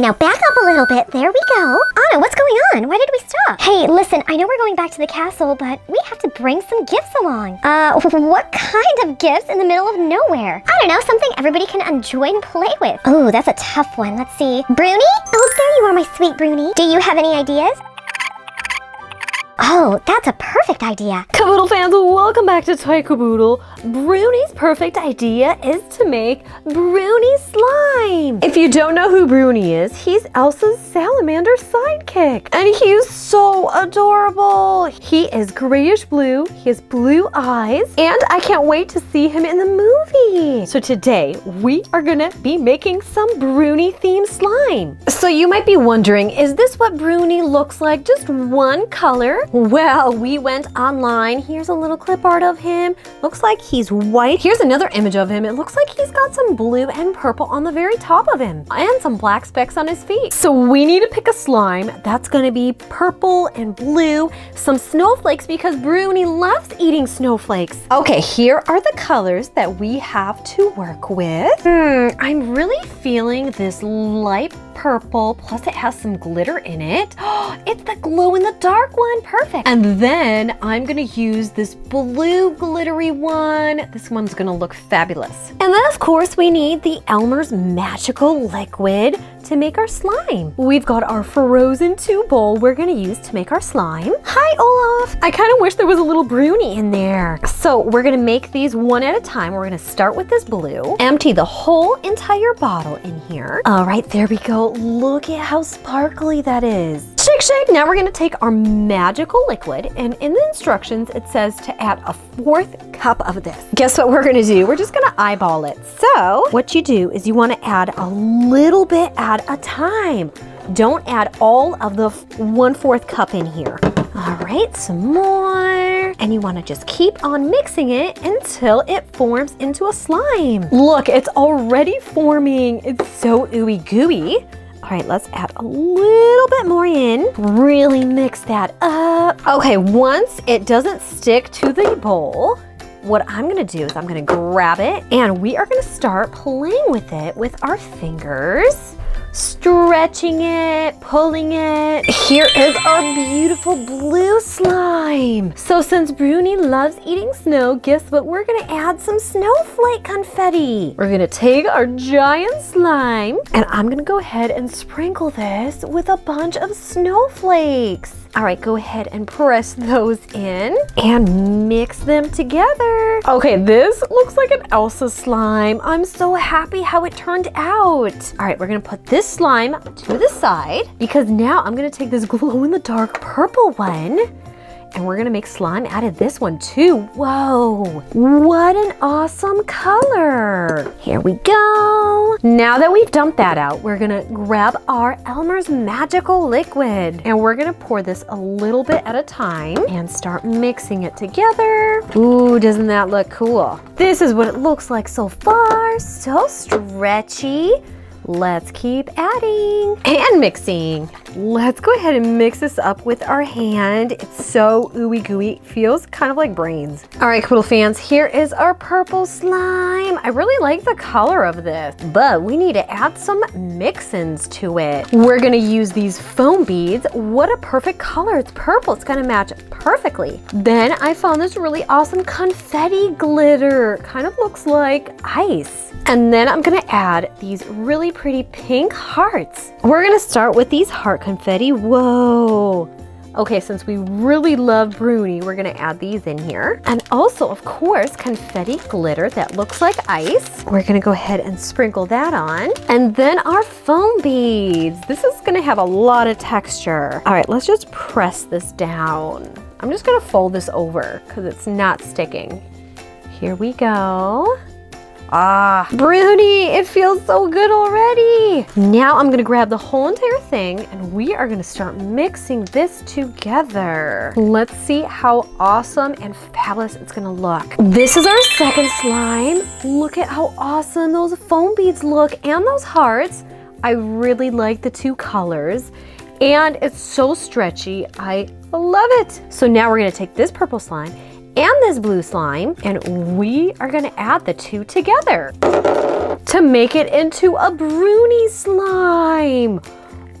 Now back up a little bit. There we go. Anna, what's going on? Why did we stop? Hey, listen, I know we're going back to the castle, but we have to bring some gifts along. Uh, what kind of gifts in the middle of nowhere? I don't know, something everybody can enjoy and play with. Oh, that's a tough one. Let's see. Bruni? Oh, there you are, my sweet Bruni. Do you have any ideas? Oh, that's a perfect idea. Caboodle fans, welcome back to Toy Caboodle. Bruni's perfect idea is to make Bruni slime. If you don't know who Bruni is, he's Elsa's salamander sidekick. And he's so adorable. He is grayish blue, he has blue eyes, and I can't wait to see him in the movie. So today, we are gonna be making some Bruni themed slime. So you might be wondering, is this what Bruni looks like? Just one color? Well, we went online. Here's a little clip art of him. Looks like he's white. Here's another image of him. It looks like he's got some blue and purple on the very top of him and some black specks on his feet. So we need to pick a slime that's gonna be purple and blue, some snowflakes because Bruni loves eating snowflakes. Okay, here are the colors that we have to work with. Hmm, I'm really feeling this light purple, plus it has some glitter in it. it's the glow in the dark one, perfect. And then I'm gonna use this blue glittery one. This one's gonna look fabulous. And then of course we need the Elmer's Magical Liquid to make our slime. We've got our Frozen 2 bowl we're gonna use to make our slime. Hi Olaf! I kind of wish there was a little Bruni in there. So we're gonna make these one at a time. We're gonna start with this blue, empty the whole entire bottle in here. All right, there we go. Look at how sparkly that is. Shake, shake. Now we're gonna take our magical liquid and in the instructions it says to add a fourth of this. Guess what we're gonna do? We're just gonna eyeball it. So what you do is you wanna add a little bit at a time. Don't add all of the one-fourth cup in here. All right, some more. And you wanna just keep on mixing it until it forms into a slime. Look, it's already forming. It's so ooey gooey. All right, let's add a little bit more in. Really mix that up. Okay, once it doesn't stick to the bowl, what I'm gonna do is I'm gonna grab it and we are gonna start playing with it with our fingers stretching it, pulling it. Here is our beautiful blue slime. So since Bruni loves eating snow, guess what? We're gonna add some snowflake confetti. We're gonna take our giant slime and I'm gonna go ahead and sprinkle this with a bunch of snowflakes. All right, go ahead and press those in and mix them together. Okay, this looks like an Elsa slime. I'm so happy how it turned out. All right, we're gonna put this slime to the side because now I'm gonna take this glow in the dark purple one and we're gonna make slime out of this one too. Whoa, what an awesome color. Here we go. Now that we've dumped that out, we're gonna grab our Elmer's Magical Liquid and we're gonna pour this a little bit at a time and start mixing it together. Ooh, doesn't that look cool? This is what it looks like so far. So stretchy. Let's keep adding and mixing. Let's go ahead and mix this up with our hand. It's so ooey gooey, feels kind of like brains. All right, Caboodle fans, here is our purple slime. I really like the color of this, but we need to add some mix-ins to it. We're gonna use these foam beads. What a perfect color, it's purple. It's gonna match perfectly. Then I found this really awesome confetti glitter. Kind of looks like ice. And then I'm gonna add these really pretty pink hearts. We're gonna start with these heart confetti. Whoa. Okay, since we really love Bruni, we're gonna add these in here. And also, of course, confetti glitter that looks like ice. We're gonna go ahead and sprinkle that on. And then our foam beads. This is gonna have a lot of texture. All right, let's just press this down. I'm just gonna fold this over because it's not sticking. Here we go. Ah, Bruni, it feels so good already. Now I'm gonna grab the whole entire thing and we are gonna start mixing this together. Let's see how awesome and fabulous it's gonna look. This is our second slime. Look at how awesome those foam beads look and those hearts. I really like the two colors and it's so stretchy. I love it. So now we're gonna take this purple slime and this blue slime, and we are gonna add the two together to make it into a Bruni slime.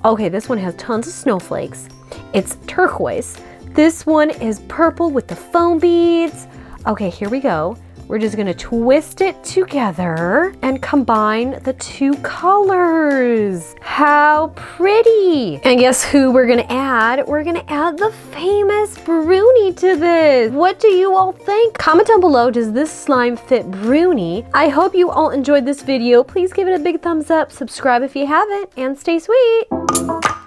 Okay, this one has tons of snowflakes. It's turquoise. This one is purple with the foam beads. Okay, here we go. We're just gonna twist it together and combine the two colors. How pretty. And guess who we're gonna add? We're gonna add the famous Bruni to this. What do you all think? Comment down below, does this slime fit Bruni? I hope you all enjoyed this video. Please give it a big thumbs up, subscribe if you haven't, and stay sweet.